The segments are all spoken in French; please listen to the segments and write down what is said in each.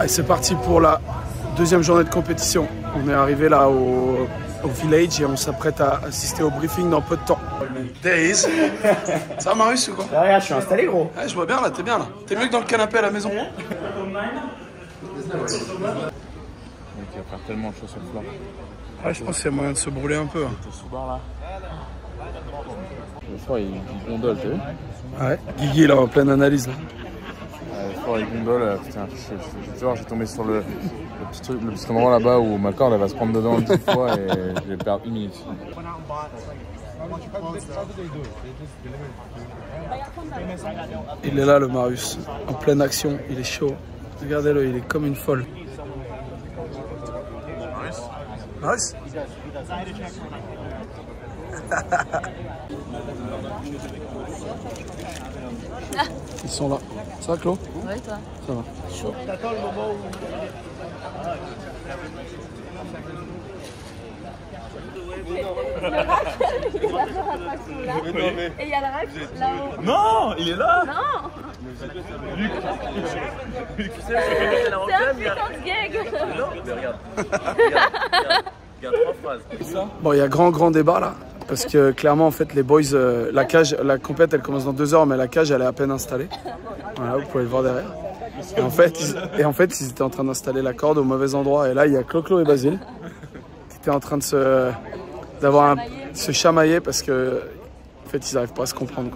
Allez, c'est parti pour la deuxième journée de compétition. On est arrivé là au, au village et on s'apprête à assister au briefing dans peu de temps. Days. Ça va Marius ou quoi Ah, regarde, je suis installé, gros. Ouais, je vois bien là, t'es bien là. T'es mieux que dans le canapé à la maison. Il va faire tellement chaud sur le flanc. Ouais, je pense qu'il y a moyen de se brûler un peu. hein. Le là. Il, il gondole, t'as vu Ouais. Guigui là en pleine analyse là. Ouais, Le fort il gondole, euh, putain, je- je- j'ai tombé sur le, le petit truc, le petit endroit là-bas où ma corde elle va se prendre dedans une petite fois et je vais perdre une minute. Il est là le Marius, en pleine action, il est chaud. Regardez-le, il est comme une folle. Marius Ils sont là. Ça va Claude Ouais, toi. Ça va. Et il y a le rack là-haut. Non, il est là Non C'est la C'est un putain de gag Non, mais regarde. Regarde, regarde. Regarde trois phrases. Bon, il y a grand grand débat là. Parce que clairement, en fait, les boys, euh, la cage, la compète, elle commence dans deux heures, mais la cage, elle est à peine installée. Voilà, vous pouvez le voir derrière. Et en fait, ils, et en fait, ils étaient en train d'installer la corde au mauvais endroit. Et là, il y a Clo-Clo et Basile qui étaient en train de se, d'avoir se chamailler parce que, en fait, ils n'arrivent pas à se comprendre.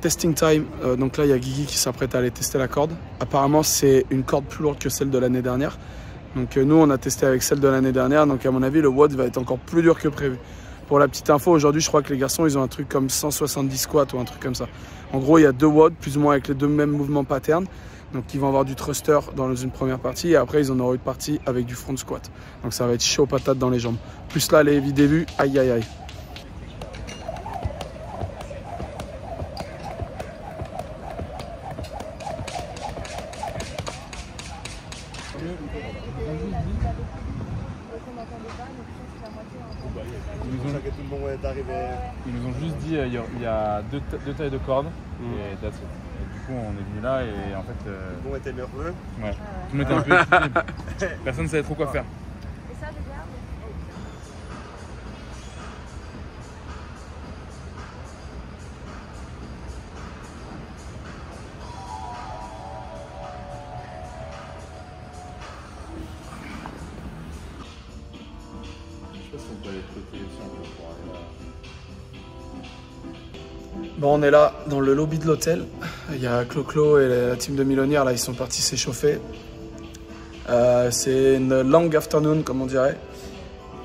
Testing time, euh, donc là il y a Guigui qui s'apprête à aller tester la corde. Apparemment c'est une corde plus lourde que celle de l'année dernière. Donc euh, nous on a testé avec celle de l'année dernière, donc à mon avis le WOD va être encore plus dur que prévu. Pour la petite info, aujourd'hui je crois que les garçons ils ont un truc comme 170 squats ou un truc comme ça. En gros il y a deux WOD plus ou moins avec les deux mêmes mouvements patterns. Donc ils vont avoir du thruster dans une première partie et après ils en auront une partie avec du front squat. Donc ça va être chaud patate dans les jambes. Plus là les heavy débuts, aïe aïe aïe. Ils nous ont juste dit euh, il y a- il y a deux, ta- deux tailles de cordes et that's it. Et du coup on est venu là et en fait. euh, Bon, était nerveux. ouais. Tout le monde était un peu excité. Personne ne savait trop quoi faire. On est là dans le lobby de l'hôtel. Il y a Clo-Clo et la team de Millionnaires, là, ils sont partis s'échauffer. Euh, c'est une long afternoon, comme on dirait.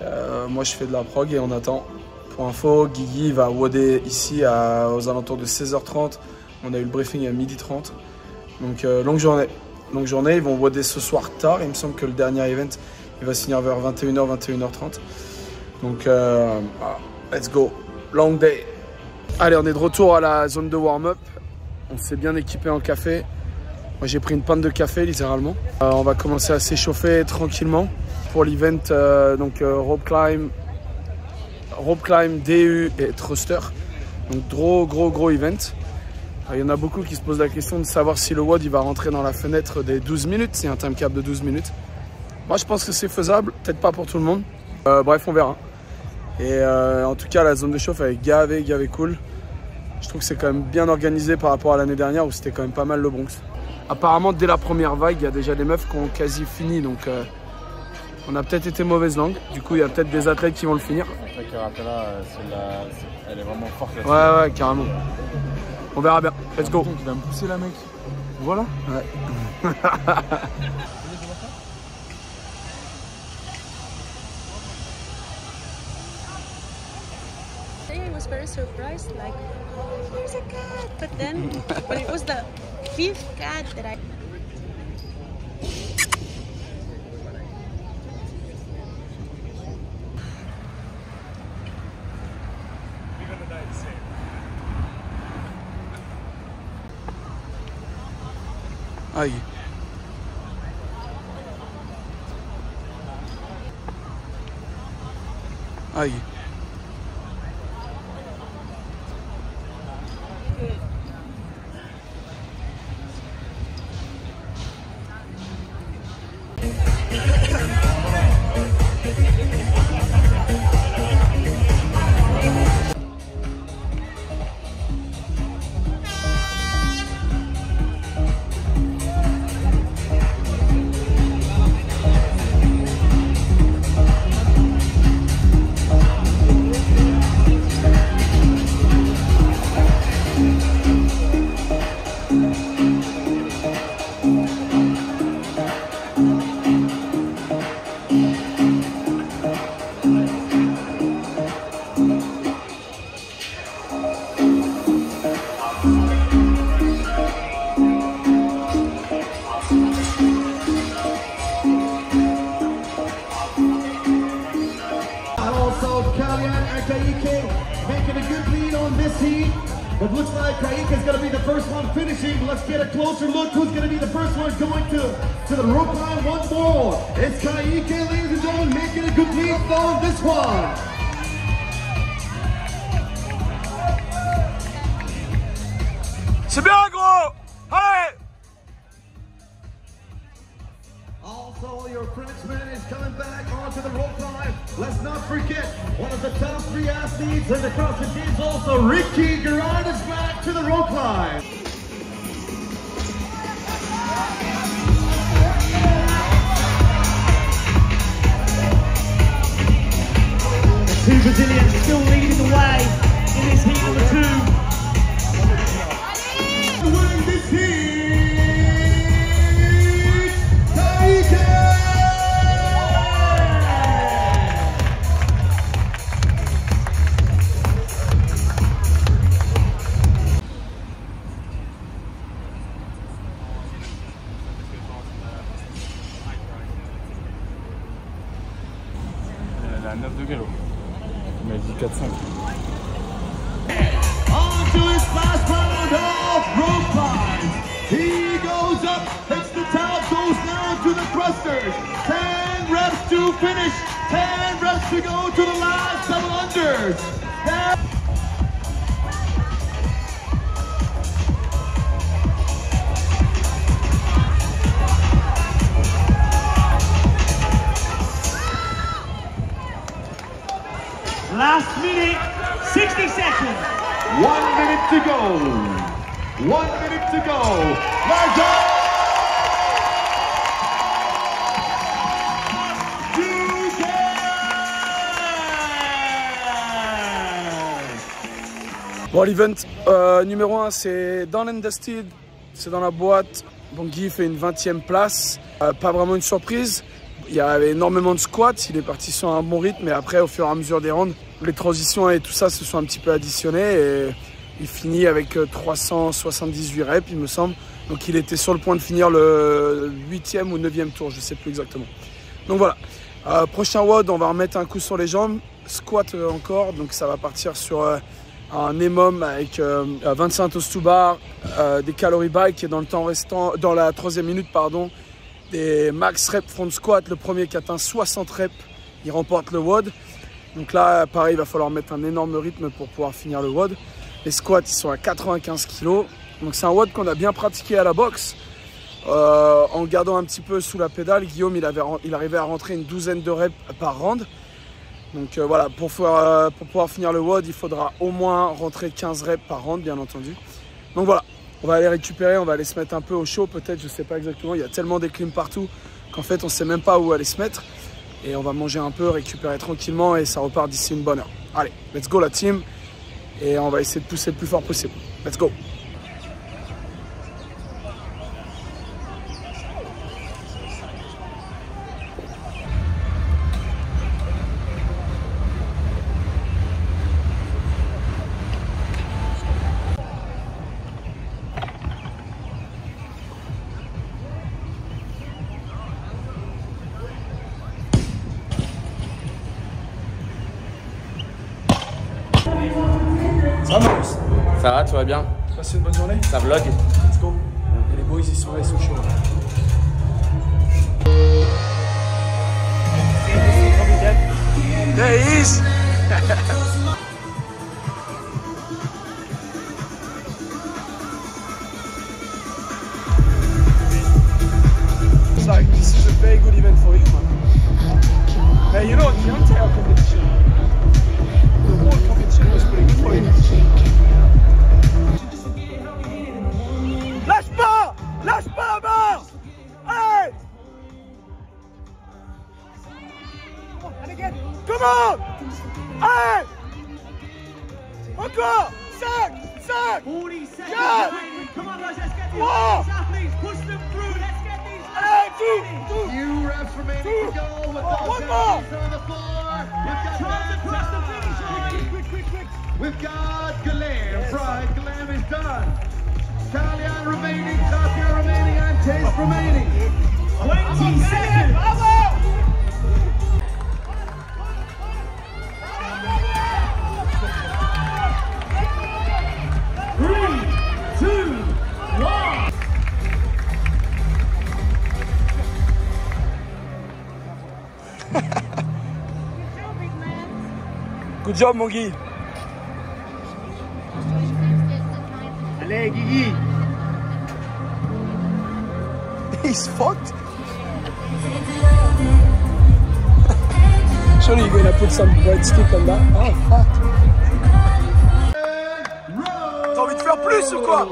Euh, moi, je fais de la prog et on attend. Pour info, Guigui va woder ici aux alentours de 16h30. On a eu le briefing à 12h30. Donc, euh, longue journée. Longue journée, ils vont woder ce soir tard. Il me semble que le dernier event, il va se finir vers 21h, 21h30. Donc, ah, let's go. Long day. Allez, on est de retour à la zone de warm-up. On s'est bien équipé en café. Moi, j'ai pris une panne de café, littéralement. Euh, on va commencer à s'échauffer tranquillement pour l'event euh, donc euh, rope climb, rope climb, DU et thruster. Donc gros, gros, gros event. Il y en a beaucoup qui se posent la question de savoir si le WOD il va rentrer dans la fenêtre des 12 minutes. C'est un time cap de 12 minutes. Moi, je pense que c'est faisable. Peut-être pas pour tout le monde. Bref, on verra. Et euh, en tout cas, la zone de chauffe elle est gavé, gavé cool. Je trouve que c'est quand même bien organisé par rapport à l'année dernière où c'était quand même pas mal le Bronx. Apparemment, dès la première vague, il y a déjà des meufs qui ont quasi fini. Donc, euh, on a peut-être été mauvaise langue. Du coup, il y a peut-être des athlètes qui vont le finir. La euh, la- elle est vraiment forte. Ouais, ouais, carrément. On verra bien. Let's go. Tu vas me pousser là, mec. Voilà. Ouais. was very surprised, like, oh, there's a cat. But then, but it was the fifth cat that I. Aïe. Aïe. Last minute, 60 seconds. One minute to go. One minute to go. Marco! Bon, l'event euh, numéro 1, c'est dans l'Undusted, c'est dans la boîte. Bon, Guy fait une 20e place. Euh, pas vraiment une surprise. Il y avait énormément de squats, il est parti sur un bon rythme, mais après, au fur et à mesure des rounds, les transitions et tout ça se sont un petit peu additionnés. Et il finit avec euh, 378 reps, il me semble. Donc, il était sur le point de finir le 8e ou 9e tour, je ne sais plus exactement. Donc voilà. Euh, prochain WOD, on va remettre un coup sur les jambes. Squat euh, encore, donc ça va partir sur euh, un EMOM avec euh, 25 toast to bar, euh, des calories bike et dans le temps restant, dans la troisième minute, pardon, des max reps front squat. Le premier qui atteint 60 reps, il remporte le WOD. Donc là, pareil, il va falloir mettre un énorme rythme pour pouvoir finir le WOD. Les squats, sont à 95 kg. Donc c'est un WOD qu'on a bien pratiqué à la boxe. Euh, en gardant un petit peu sous la pédale, Guillaume, il, avait, arrivait à rentrer une douzaine de reps par round. Donc euh, voilà, euh, pour pouvoir finir le WOD, il faudra au moins rentrer 15 reps par round, bien entendu. Donc voilà, on va aller récupérer, on va aller se mettre un peu au chaud, peut-être, je sais pas exactement. Il y a tellement des clims partout qu'en fait, on sait même pas où aller se mettre. Et on va manger un peu, récupérer tranquillement et ça repart d'ici une bonne heure. Allez, let's go la team. Et on va essayer de pousser le plus fort possible. Let's go. Ça va, Ça va, tu vas bien Passez une bonne journée Ça vlog Let's go. Et les boys, ils sont là, ils sont chauds. Hein. There he is. it's like this is a very good event for you, man. Hey, you know, Deontay are competition. Lâche pas Lâche pas la barre Allez Come on! Allez Encore 5 5 40 seconds Yeah. remaining. Come on, guys, let's We've got Glam, fried Glam is done. Italian remaining, Tapia remaining, and Taste remaining. 20 seconds. Good job, Mongi. Allez, Guigui. He's fucked. Surely you're gonna put some breadstick on that. Oh, fuck. T'as envie de faire plus ou quoi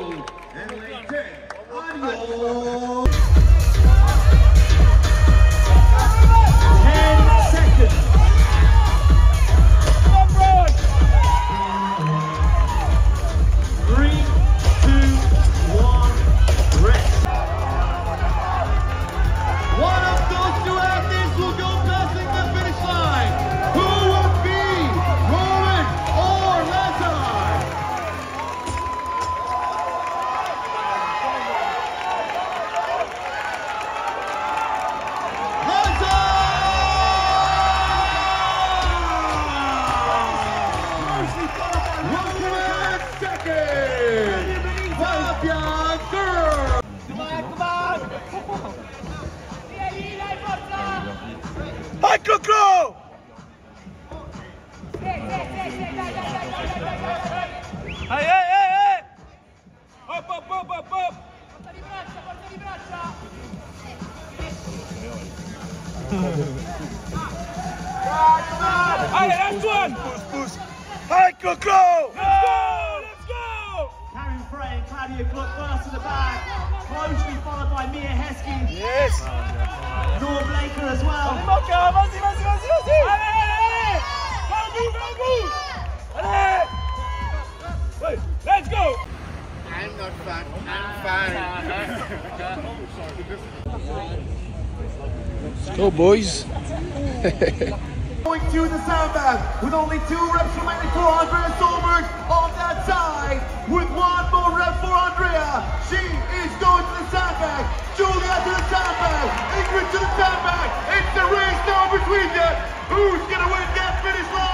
Claudia Gluck first to the back, closely followed by Mia Heskey, Yes. Nora Blaker as well. Moka, vas-y, vas-y, vas-y, vas-y Allez, allez, allez Va au bout, va au bout Allez Ouais, Let's go. Let's go, boys Going to the sandbag with only two reps remaining for Andrea Solberg on that side. With one more rep for Andrea, she is going to the sandbag. Julia to the sandbag. Ingrid to the sandbag. It's a race now between them. Who's gonna win that finish line?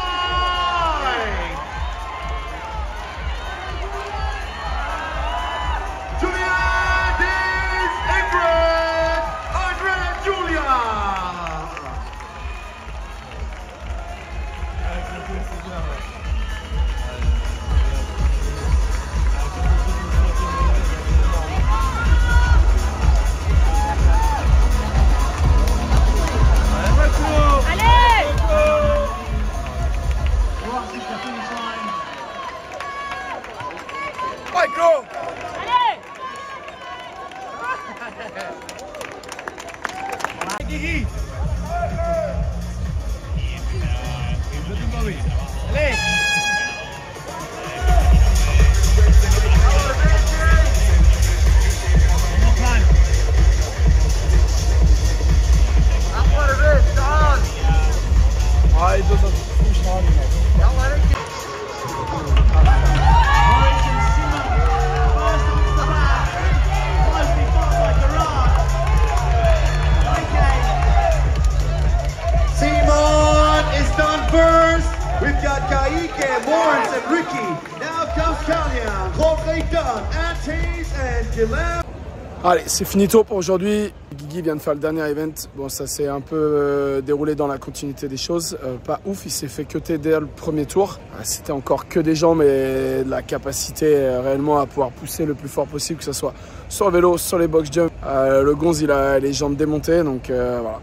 Allez, c'est finito pour aujourd'hui. Guigui vient de faire le dernier event. Bon, ça s'est un peu euh, déroulé dans la continuité des choses. Euh, pas ouf, il s'est fait cuter dès le premier tour. Euh, C'était encore que des gens, mais de la capacité euh, réellement à pouvoir pousser le plus fort possible, que ce soit sur le vélo, sur les box jumps. Le Gonz, il a les jambes démontées, donc voilà.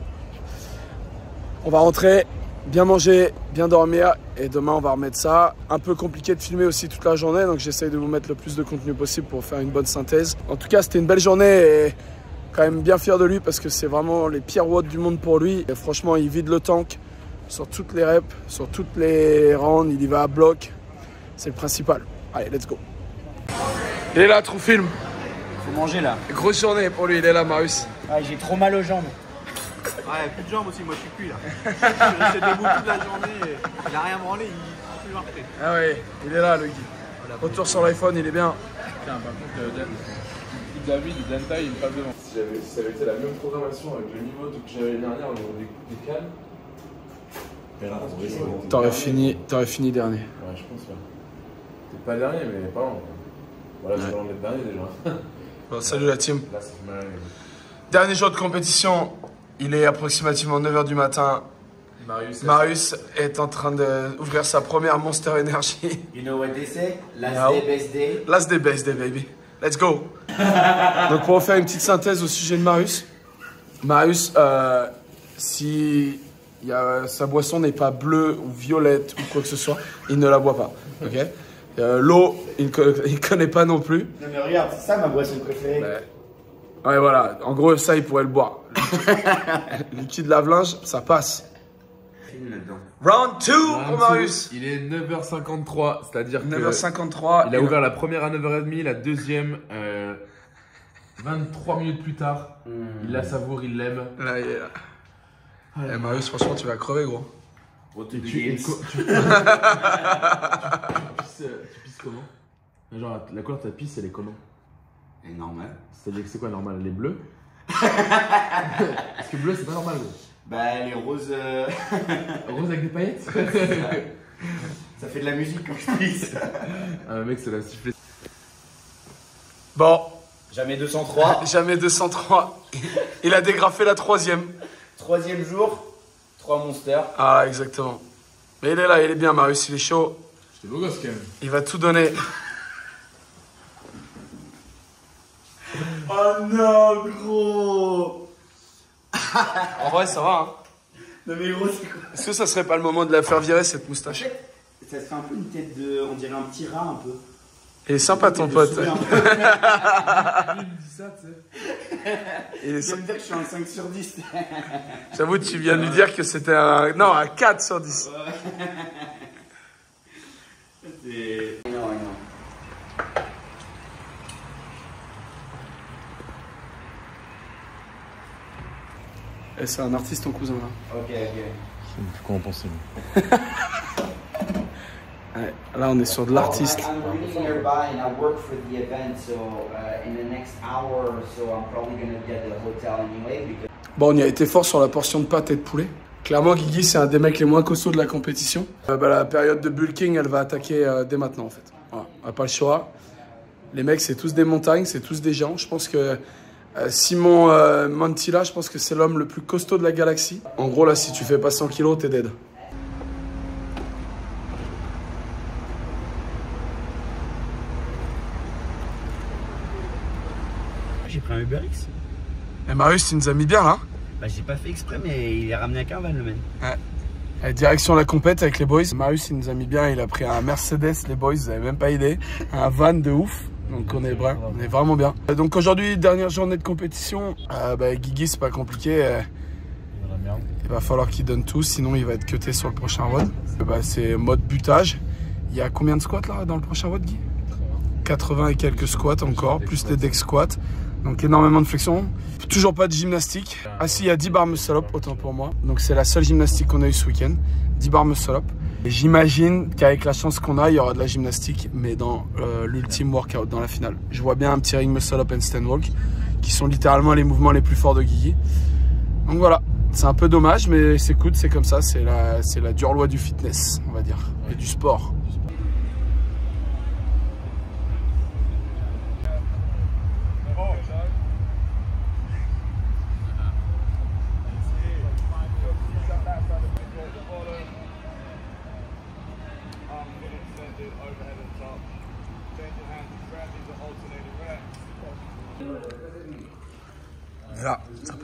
On va rentrer, bien manger, bien dormir et demain on va remettre ça. Un peu compliqué de filmer aussi toute la journée donc j'essaye de vous mettre le plus de contenu possible pour faire une bonne synthèse. En tout cas c'était une belle journée et quand même bien fier de lui parce que c'est vraiment les pires watts du monde pour lui. Et franchement il vide le tank sur toutes les reps, sur toutes les rounds, il y va à bloc. C'est le principal. Allez let's go. Il est là, true film. Faut manger là. Grosse journée pour lui, il est là Marius. Ouais, j'ai trop mal aux jambes. Ouais, plus de jambes aussi, moi je suis cuit là. je suis resté debout toute la journée, et il a rien branlé, il peut plus marcher. Ah ouais, il est là le Guy. Retour sur l'iPhone, il est bien. Tiens, par contre, euh, David, Danta, il passe devant. Si, ça avait été la même programmation avec le niveau que j'avais l'année dernière au niveau des, des cannes, T'aurais fini, t'aurais fini dernier. ouais, je pense, ouais. T'es pas dernier, mais pas loin. Voilà, j'ai envie d'être dernier déjà. Bon, salut la team. Là. Dernier jour de compétition, il est approximativement 9h du matin. Marius, Marius est en train d'ouvrir sa première Monster Energy. You know what they say? Last No. day, best day. Last day, best day, baby. Let's go. Donc pour faire une petite synthèse au sujet de Marius. Marius, euh, si il y a- sa boisson n'est pas bleue ou violette ou quoi que ce soit, il ne la boit pas. Ok? Euh, L'eau, il ne connaît pas non plus. Non mais regarde, c'est ça ma boisson préférée. Ouais. Ouais, voilà. En gros, ça, il pourrait le boire. Liquide lave-linge, ça passe. Round 2 pour Marius. Il est 9h53, c'est-à-dire que 9h53. il a ouvert la première à 9h30, la deuxième euh, 23 minutes plus tard. Il la savoure, il l'aime. Là, il est là. Eh, Marius, franchement, tu vas crever, gros. Tu, pisses, euh, tu pisses comment? Genre, la, la couleur de ta pisse, elle est comment? C'est normal. C'est-à-dire que c'est quoi normal? Elle est bleue Parce que bleu, c'est pas normal, gros. Bah les roses, euh, Rose avec des paillettes? Ça fait de la musique quand je pisse. Ah, mec, c'est la sifflée. Bon, Jamais 203. jamais 203. Il a dégrafé la troisième. Troisième jour, 3 monsters. Ah, exactement. Mais il est là, il est bien, Marius, il est chaud. J'étais beau gosse quand même. Il va tout donner. Oh non gros En vrai, ça va, hein. Non mais gros c'est quoi Est-ce que ça serait pas le moment de la faire virer, cette moustache Ça serait un peu une tête de... On dirait un petit rat un peu. Il est sympa, ton pote. Il me dit ça, tu sais. Il me dire que je suis un 5 sur 10. J'avoue, tu viens de lui dire que c'était un... Non, un 4 sur 10. C'est... Non, non. Et c'est un artiste, ton cousin, là. Ok, ok. C'est quoi en penser là, on est sur de l'artiste. I'm really nearby and I work for the event, so in the next hour or so, I'm probably gonna be at the hotel anyway because. Bon, on y a été fort sur la portion de pâte et de poulet. Clairement, Guigui, c'est un des mecs les moins costauds de la compétition. Euh, bah, la période de bulking, elle va attaquer euh, dès maintenant, en fait. Voilà, on n'a pas le choix. Les mecs, c'est tous des montagnes, c'est tous des géants. Je pense que euh, Simon euh, Mantilla, je pense que c'est l'homme le plus costaud de la galaxie. En gros, là, si tu fais pas 100 kilos, t'es dead. J'ai pris un Uber X. Et Marius, tu nous as mis bien, là. Bah j'ai pas fait exprès mais il est ramené à Carval le mec. Allez, direction la compète avec les boys. Marius, il nous a mis bien. Il a pris un Mercedes, les boys, vous avez même pas idée. Un van de ouf. Donc on est, bra- on est vraiment bien. Euh, Donc aujourd'hui, dernière journée de compétition. Euh, bah, Guigui, c'est pas compliqué. Euh, Il va falloir qu'il donne tout, sinon il va être cuté sur le prochain. Euh, Bah, c'est mode butage. Il y a combien de squats là dans le prochain WOD, Guy? 80 et quelques squats encore, plus des deck squats. Donc énormément de flexion. Toujours pas de gymnastique. Ah si, il y a 10 barres muscle up, autant pour moi. Donc c'est la seule gymnastique qu'on a eu ce week-end. 10 barres muscle up. J'imagine qu'avec la chance qu'on a, il y aura de la gymnastique, mais dans euh, l'ultime workout, dans la finale. Je vois bien un petit ring muscle up and stand walk, qui sont littéralement les mouvements les plus forts de Guigui. Donc voilà, c'est un peu dommage, mais c'est cool, c'est comme ça, c'est la dure loi du fitness, on va dire, et du sport.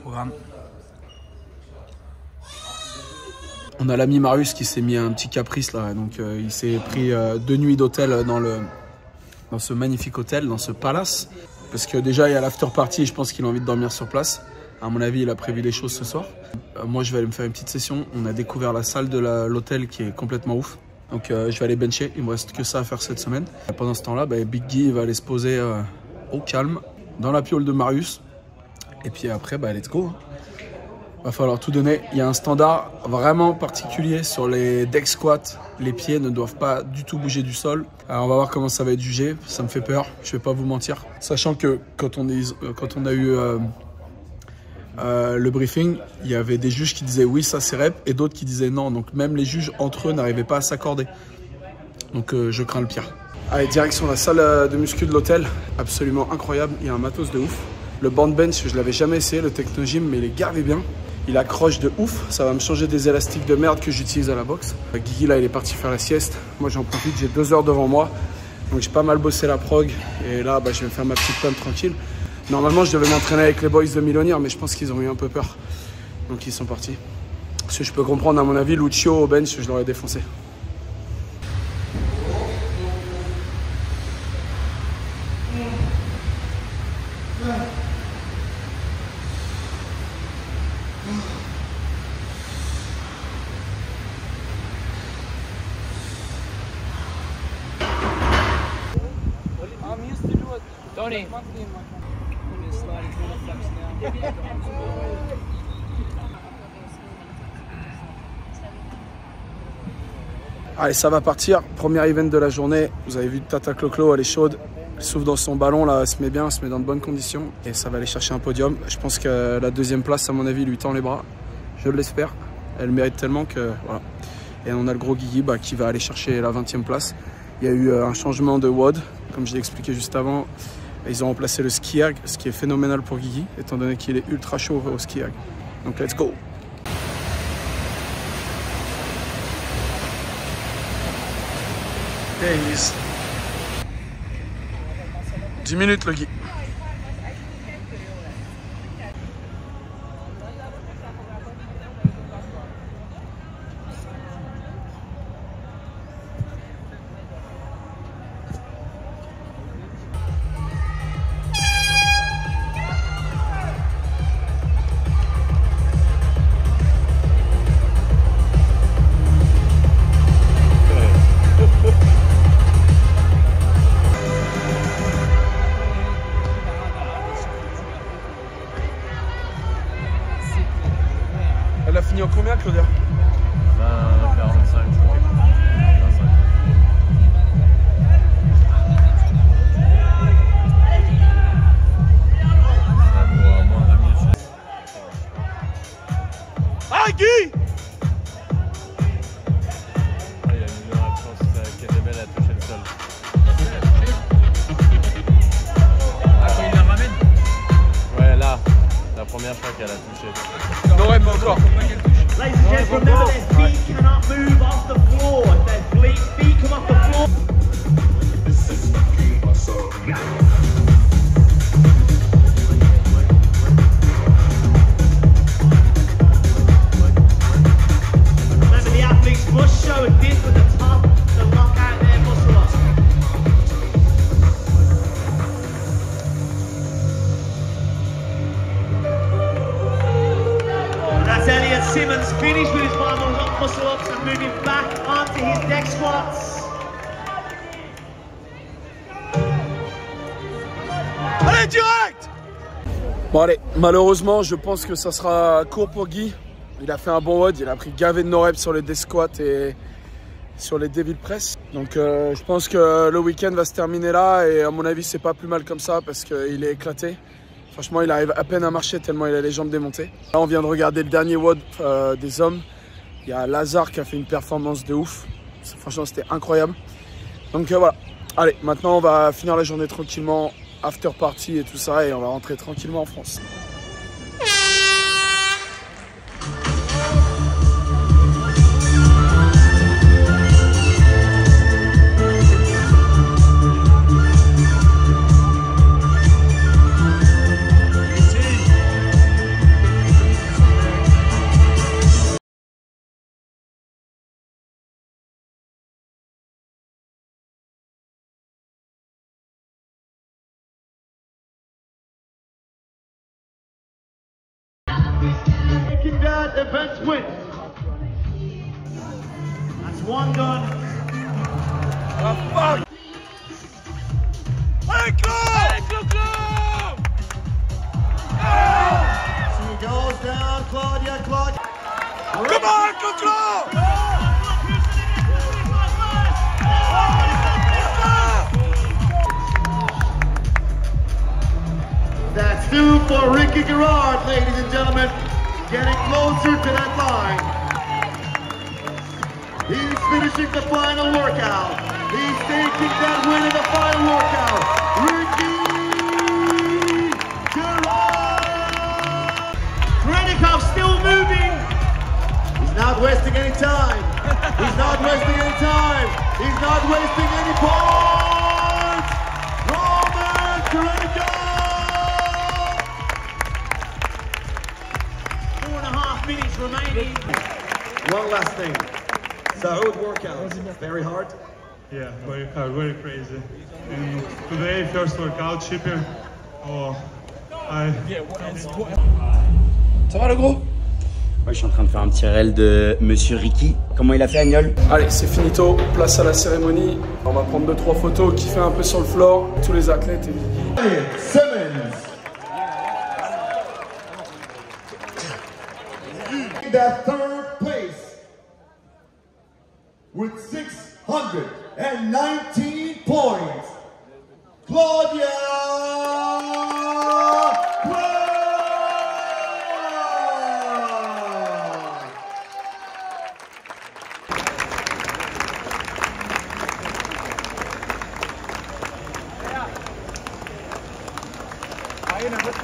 Programme. On a l'ami Marius qui s'est mis un petit caprice là, donc euh, il s'est pris euh, deux nuits d'hôtel dans, le, dans ce magnifique hôtel, dans ce palace. Parce que déjà il y a l'after party et je pense qu'il a envie de dormir sur place. À mon avis, il a prévu des choses ce soir. Euh, moi, je vais aller me faire une petite session. On a découvert la salle de l'hôtel qui est complètement ouf. Donc, je vais aller bencher. Il me reste que ça à faire cette semaine. Pendant ce temps-là, bah, Big Guy va aller se poser au calme dans la piole de Marius. Et puis après, bah, let's go. Va falloir tout donner. Il y a un standard vraiment particulier sur les deck squats. Les pieds ne doivent pas du tout bouger du sol. Alors on va voir comment ça va être jugé. Ça me fait peur. Je vais pas vous mentir. Sachant que quand on, euh, a eu euh, euh, le briefing, il y avait des juges qui disaient oui, ça c'est rep, et d'autres qui disaient non. Donc même les juges entre eux n'arrivaient pas à s'accorder. Donc je crains le pire. Allez, direction la salle euh, de muscu de l'hôtel. Absolument incroyable. Il y a un matos de ouf. Le band bench, je l'avais jamais essayé, le technogym, mais il est gavé bien. Il accroche de ouf. Ça va me changer des élastiques de merde que j'utilise à la boxe. Euh, Guigui là, il est parti faire la sieste. Moi j'en profite, j'ai deux heures devant moi. Donc j'ai pas mal bossé la prog. Et là, bah, je vais faire ma petite pump tranquille. Normalement, je devais m'entraîner avec les boys de Milonir, mais je pense qu'ils ont eu un peu peur. Donc ils sont partis. Ce que je peux comprendre, à mon avis, Lucio au bench, je l'aurais défoncé. Allez, ça va partir. Premier event de la journée. Vous avez vu Tata Cloclo, elle est chaude. Elle souffle dans son ballon, là, elle se met bien, elle se met dans de bonnes conditions. Et ça va aller chercher un podium. Je pense que la deuxième place, à mon avis, lui tend les bras. Je l'espère. Elle mérite tellement que. Et on a le gros Guigui bah, qui va aller chercher la 20e place. Il y a eu euh, un changement de WOD, comme je l'ai expliqué juste avant. Ils ont remplacé le ski erg, ce qui est phénoménal pour Guigui, étant donné qu'il est ultra chaud au ski erg. Donc let's go! Days. 10 minutes le Guy. Elle a fini en combien Claudia? 20, 45, je crois. 25. Ça vaut moins de 2 minutes. Ah Simmons finished with his muscle ups and moving back onto his deck squats. Allez, direct Bon allez, malheureusement, je pense que ça sera court pour Guy. Il a fait un bon WOD, il a pris gavé de no reps sur les desk squats et sur les devil press. Donc euh, je pense que le week-end va se terminer là et à mon avis c'est pas plus mal comme ça parce qu'il est éclaté. Franchement il arrive à peine à marcher tellement il a les jambes démontées. Là on vient de regarder le dernier WOD euh, des hommes. Il y a Lazare qui a fait une performance de ouf. Franchement c'était incroyable. Donc euh, voilà. Allez, maintenant on va finir la journée tranquillement, after party et tout ça, et on va rentrer tranquillement en France. Team Dad Events win. That's one done. She goes down, Claudia, Claudia. Come on, control! That's two for Ricky Garrard, ladies and gentlemen. Getting closer to that line. He's finishing the final workout. He's taking that win in the final workout. Ricky Garrard! Krennikov still moving. He's not wasting any time. He's not wasting any time. He's not wasting workout. Very hard. Yeah, very hard, very crazy. And today, first workout, cheaper. Oh, I. Ça va le gros? Moi, je suis en train de faire un petit réel de Monsieur Ricky. Comment il a fait, Agnol? Allez, c'est finito, place à la cérémonie. On va prendre deux trois photos, kiffer un peu sur le floor, tous les athlètes et Simmons. In that third place with 619 points, Claudia Brown.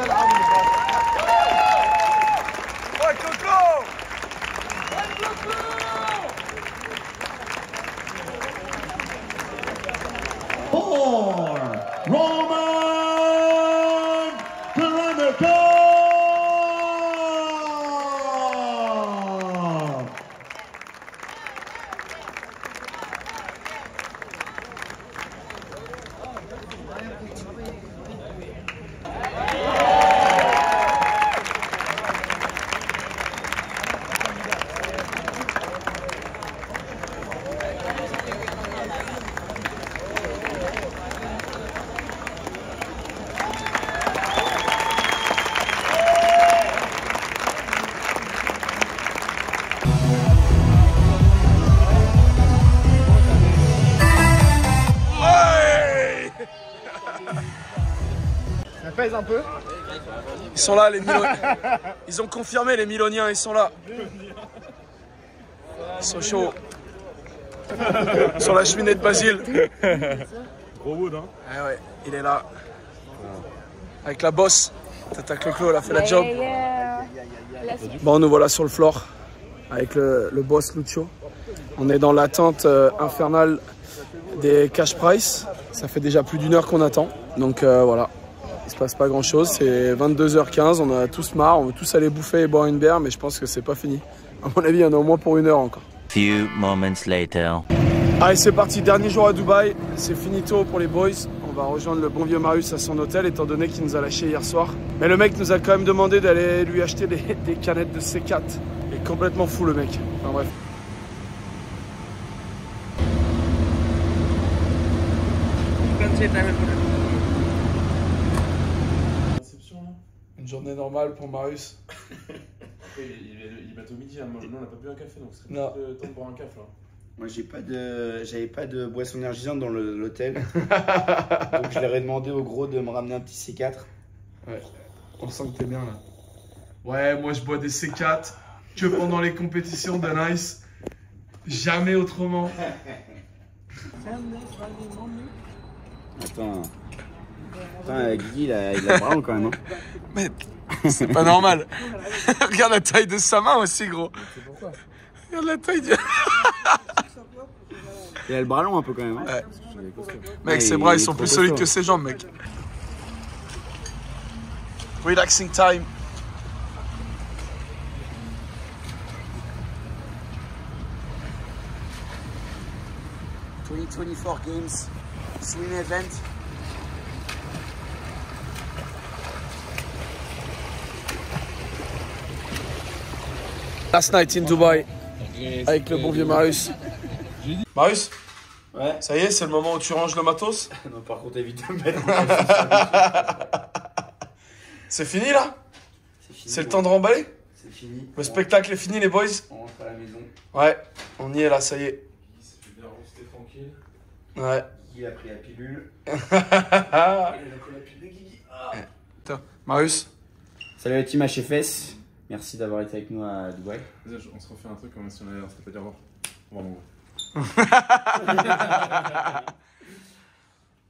for Ils sont là les Miloniens. Ils ont confirmé les Miloniens, ils sont là. Ils sont chauds. Sur la cheminée de Basile. Gros wood, hein Ah ouais, il est là. Avec la bosse. Tata Clo-Clo, elle a fait la job. Bon, nous voilà sur le floor avec le, le boss Lucio. On est dans l'attente euh, infernale des cash price. Ça fait déjà plus d'une heure qu'on attend. Donc euh, voilà, il se passe pas grand chose. C'est 22h15, on a tous marre, on veut tous aller bouffer et boire une bière, mais je pense que c'est pas fini. À mon avis, il y en a au moins pour une heure encore. Few moments later. Allez, c'est parti, dernier jour à Dubaï. C'est finito pour les boys. On va rejoindre le bon vieux Marius à son hôtel, étant donné qu'il nous a lâché hier soir. Mais le mec nous a quand même demandé d'aller lui acheter des, des canettes de C4. Il est complètement fou, le mec. Enfin bref. Journée normale pour Marius. Il, il, il va au midi, hein. Moi, nous on n'a pas bu un café donc ce serait Non. peut-être le temps de boire un café là. Moi, j'ai pas de, j'avais pas de boisson énergisante dans l'hôtel. Donc, je leur ai demandé au gros de me ramener un petit C4. Ouais, on sent que t'es bien là. Ouais, moi je bois des C4 que pendant les compétitions de Nice. Jamais autrement. Attends. Putain, Guy, il a, il a Brown quand même. Hein. Mais c'est pas normal. Regarde la taille de sa main aussi, gros. Regarde la taille du. Il a le bras long un peu quand même. Hein. Ouais. Ouais, Mec, ses il- bras il ils est sont trop plus solides costaud. que ses jambes, mec. Relaxing time. Twenty-twenty-four games, swim event. Last night in Dubai avec le bon vieux Marius. Marius Ouais. Ça y est, c'est le moment où tu ranges le matos Non, par contre, évite de me mettre. C'est fini là C'est fini. C'est le temps de remballer C'est fini. Le spectacle est fini les boys On rentre à la maison. Ouais, on y est là, ça y est. Ouais. Guy a pris la pilule. Putain, Marius Salut la team HFS. Merci d'avoir été avec nous à Dubaï. Vas-y, on se refait un truc comme si on allait s'était pas dire au revoir. Au revoir, mon gros.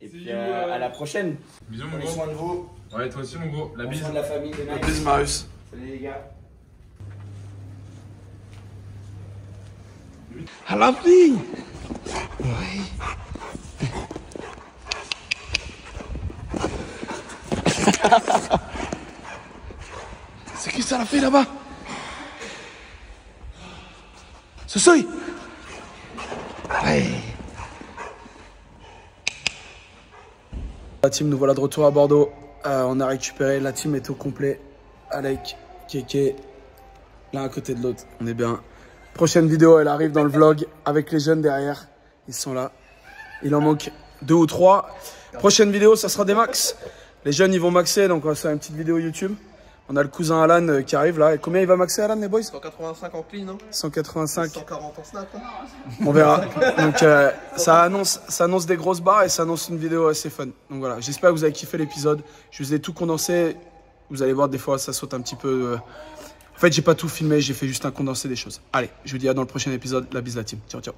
Et puis euh, à la prochaine. Bisous, mon Prenez gros. soin de vous. Ouais, toi aussi, mon gros. La bise. de la famille de Nice. Bisous Marius. Salut les gars. I love thee C'est qui ça la fait là-bas? Ce seuil? La team, nous voilà de retour à Bordeaux. Euh, on a récupéré, la team est au complet. Alec, Keke, l'un à côté de l'autre. On est bien. Prochaine vidéo, elle arrive dans le vlog avec les jeunes derrière. Ils sont là. Il en manque deux ou trois. Prochaine vidéo, ça sera des max. Les jeunes, ils vont maxer, donc on va faire une petite vidéo YouTube. On a le cousin Alan euh, qui arrive là. Et combien il va maxer Alan, les boys? 185 en clean, non 185. 140 en snap. hein. On verra. Donc euh, ça annonce, ça annonce des grosses barres et ça annonce une vidéo assez fun. Donc voilà, j'espère que vous avez kiffé l'épisode. Je vous ai tout condensé. Vous allez voir des fois ça saute un petit peu. euh. En fait, j'ai pas tout filmé, j'ai fait juste un condensé des choses. Allez, je vous dis à dans le prochain épisode. La bise la team. Ciao ciao.